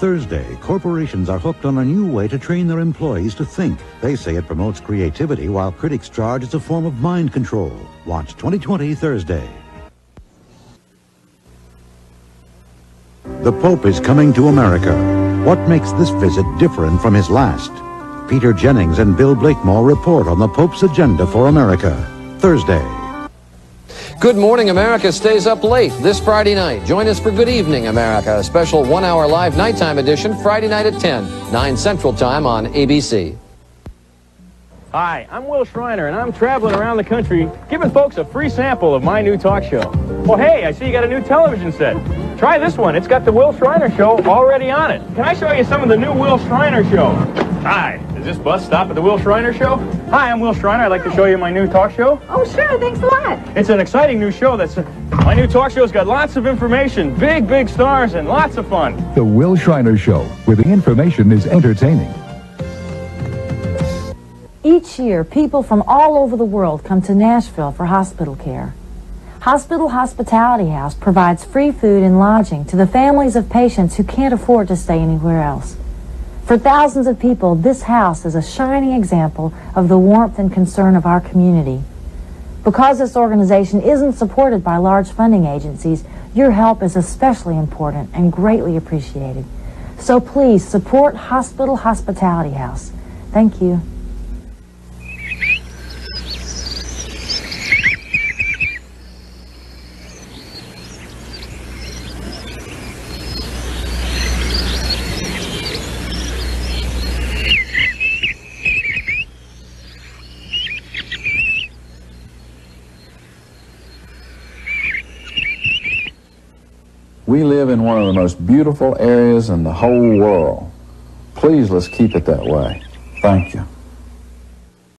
Thursday, corporations are hooked on a new way to train their employees to think. They say it promotes creativity, while critics charge it's a form of mind control. Watch 2020 Thursday. The Pope is coming to America. What makes this visit different from his last? Peter Jennings and Bill Blakemore report on the Pope's agenda for America. Thursday. Good Morning America stays up late this Friday night. Join us for Good Evening America, a special one hour live nighttime edition Friday night at 10, 9 Central Time on ABC. Hi, I'm Will Shriner, and I'm traveling around the country giving folks a free sample of my new talk show. Well, hey, I see you got a new television set. Try this one. It's got the Will Shriner Show already on it. Can I show you some of the new Will Shriner Show? Hi, is this bus stop at the Will Shriner Show? Hi, I'm Will Shriner. I'd like to show you my new talk show. Oh, sure. Thanks a lot. It's an exciting new show that's... My new talk show's got lots of information, big, big stars, and lots of fun. The Will Shriner Show, where the information is entertaining. Each year, people from all over the world come to Nashville for hospital care. Hospital Hospitality House provides free food and lodging to the families of patients who can't afford to stay anywhere else. For thousands of people, this house is a shining example of the warmth and concern of our community. Because this organization isn't supported by large funding agencies, your help is especially important and greatly appreciated. So please support Hospital Hospitality House. Thank you. We live in one of the most beautiful areas in the whole world. Please let's keep it that way. Thank you.